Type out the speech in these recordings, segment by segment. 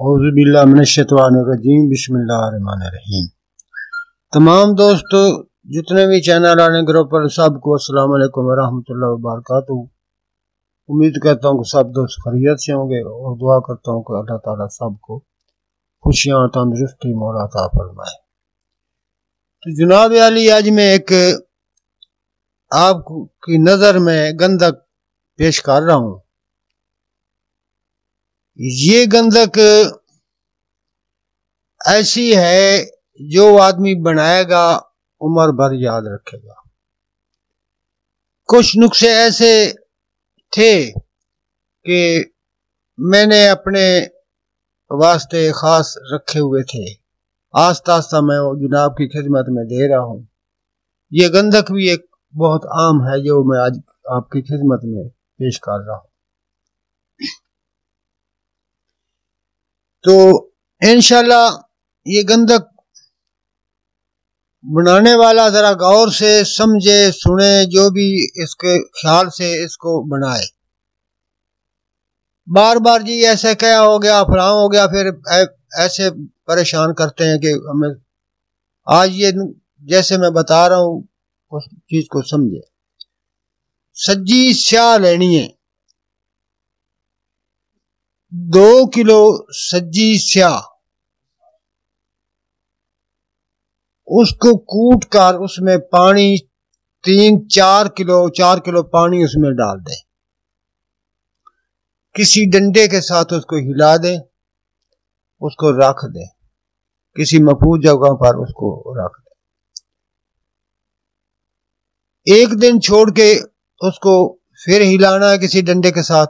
रजीम बिस्मिल्लाहिर्रहमानिर्रहीम तमाम दोस्तों जितने भी चैनल आने ग्रुप पर सबको अस्सलाम वालेकुम वरहमतुल्लाहि उम्मीद करता हूँ कि सब दोस्त खरीत से होंगे और दुआ करता हूँ कि अल्लाह ताला सबको खुशियाँ तंदुरुस्ती मौलाता फरमाए तो जनाब अली आज मैं एक आपकी नज़र में गंदक पेश कर रहा हूँ ये गंधक ऐसी है जो आदमी बनाएगा, उम्र भर याद रखेगा। कुछ नुस्खे ऐसे थे कि मैंने अपने वास्ते खास रखे हुए थे। आस्ता आस्ता मैं जनाब की खिदमत में दे रहा हूँ। ये गंधक भी एक बहुत आम है, जो मैं आज आपकी खिदमत में पेश कर रहा हूँ। तो इनशाला ये गंधक बनाने वाला जरा गौर से समझे, सुने, जो भी इसके ख्याल से इसको बनाए बार बार जी ऐसे क्या हो गया, फला हो गया, फिर ऐसे परेशान करते हैं कि हमें आज ये जैसे मैं बता रहा हूँ, उस चीज़ को समझे। सज्जी स्याह लेनी है दो किलो सज्जी स्याह उसको कूट कर उसमें पानी तीन, चार किलो चार किलो पानी उसमें डाल दे। किसी डंडे के साथ उसको हिला दे, उसको रख दे। किसी मफूज जगह पर उसको रख दे। एक दिन छोड़ के उसको फिर हिलाना है किसी डंडे के साथ।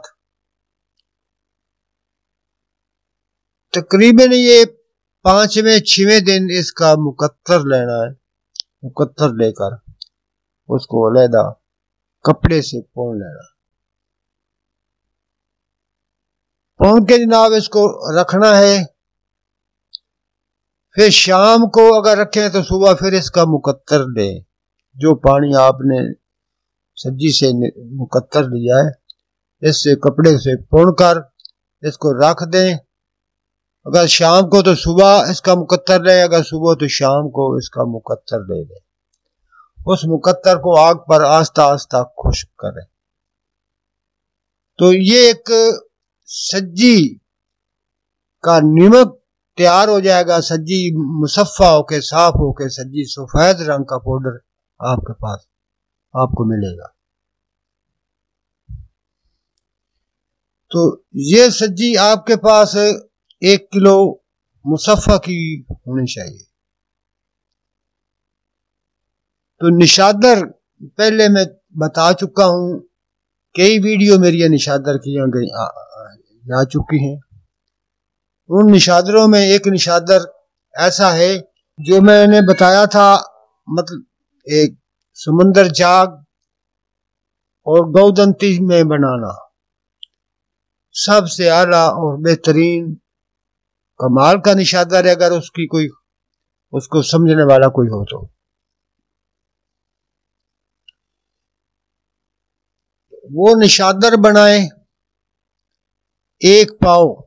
तकरीबन ये पाँचवें, छवें दिन इसका मुकत्तर लेना है। मुकत्तर लेकर उसको अलहदा कपड़े से पोन लेना। पोन के जनाब इसको रखना है। फिर शाम को अगर रखें तो सुबह फिर इसका मुकत्तर ले। जो पानी आपने सब्ज़ी से मुकत्तर लिया है, इससे कपड़े से पोन कर इसको रख दें। अगर शाम को तो सुबह इसका मुकत्तर ले, अगर सुबह तो शाम को इसका मुकत्तर ले ले। उस मुकत्तर को आग पर आस्ता आस्ता खुश्क करें। तो ये एक सज्जी का निमक तैयार हो जाएगा, सज्जी मुसफ़ा होके, साफ़ होके, सज्जी सफ़ेद रंग का पाउडर आपके पास, आपको मिलेगा। तो ये सज्जी आपके पास एक किलो मुसफ़ा की होनी चाहिए। तो निशादर पहले मैं बता चुका हूँ, कई वीडियो मेरी निशादर की गई जा चुकी हैं। उन निशादरों में एक निशादर ऐसा है, जो मैंने बताया था मतलब एक समुंदर जाग और गौदंती में बनाना, सबसे आला और बेहतरीन कमाल का निशादार है अगर उसकी कोई, उसको समझने वाला कोई हो तो। वो निशादर बनाए, एक पाव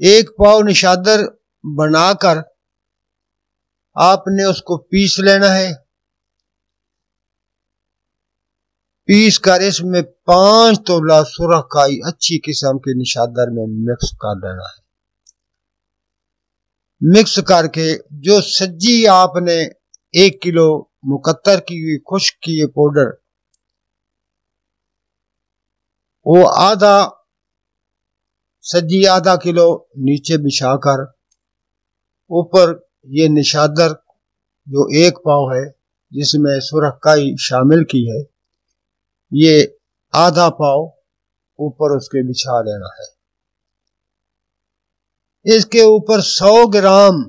एक पाव निशादर बनाकर आपने उसको पीस लेना है। पीस कर इसमें पाँच तोला सुरखाई अच्छी किस्म के निशादर में मिक्स कर देना है। मिक्स करके जो सज्जी आपने एक किलो मुकत्तर की हुई खुश्क की ये पाउडर वो आधा सज्जी आधा किलो नीचे बिछाकर ऊपर ये निशादर जो एक पाव है, जिसमें सुरखाई शामिल की है ये आधा पाव ऊपर उसके बिछा देना है। इसके ऊपर सौ ग्राम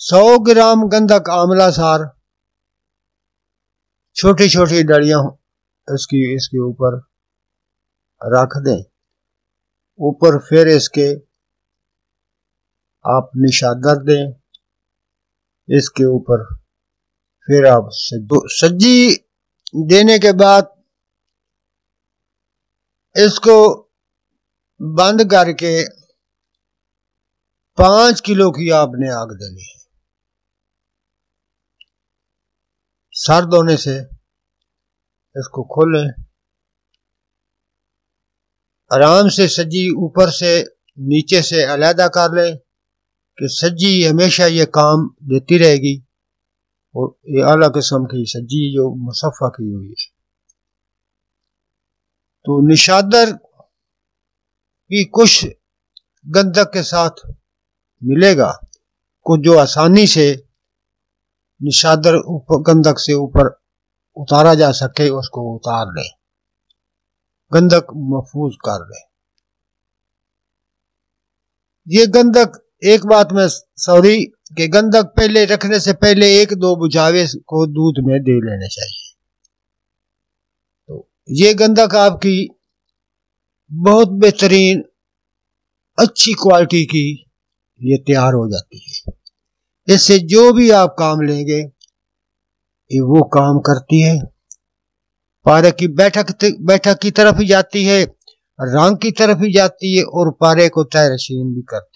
सौ ग्राम गंधक आमला सार छोटी छोटी डलियाँ इसकी इसके ऊपर रख दें। ऊपर फिर इसके आप निशादर दें। इसके ऊपर फिर आप सज्जी देने के बाद इसको बंद करके पाँच किलो की आपने आग देनी है। सर्द होने से इसको खोलें। आराम से सज्जी ऊपर से नीचे से अलहदा कर लें कि सज्जी हमेशा ये काम देती रहेगी। और ये अला किस्म की सज्जी जो मुसफ़ा की हुई है। तो निशादर की कुछ गंधक के साथ मिलेगा, कुछ जो आसानी से निशादर गंधक से ऊपर उतारा जा सके, उसको उतार ले। गंधक महफूज कर ले। ये गंधक एक बात में सॉरी कि गंधक पहले रखने से पहले एक दो बुझावे को दूध में दे लेने चाहिए। तो ये गंधक आपकी बहुत बेहतरीन, अच्छी क्वालिटी की ये तैयार हो जाती है। इससे जो भी आप काम लेंगे, ये वो काम करती है। पारे की बैठक बैठक की तरफ़ ही जाती है, रंग की तरफ़ ही जाती है और पारे को तयरशीन भी करती है।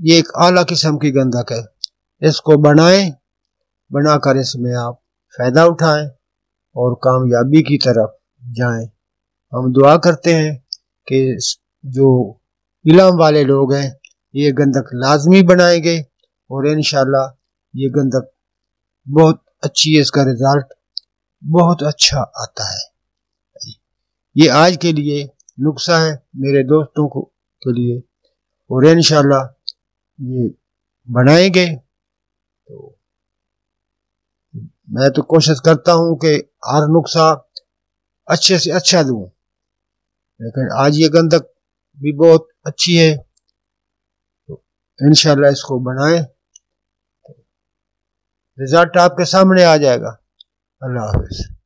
ये एक आला किस्म की गंधक है। इसको बनाएँ, बनाकर इसमें आप फ़ायदा उठाएँ और कामयाबी की तरफ़ जाएँ। हम दुआ करते हैं कि जो इलाम वाले लोग हैं, ये गंधक लाजमी बनाएँगे और इन ये गंधक बहुत अच्छी है, इसका रिज़ल्ट बहुत अच्छा आता है। ये आज के लिए नुस्खा है मेरे दोस्तों को के लिए और इन ये बनाएँगे। तो मैं तो कोशिश करता हूँ कि हर नुस्खा अच्छे से अच्छा दूँ। लेकिन आज ये गंधक भी बहुत अच्छी है। तो इनशाला इसको बनाए। तो रिज़ल्ट आपके सामने आ जाएगा। अल्लाह हाफिज़।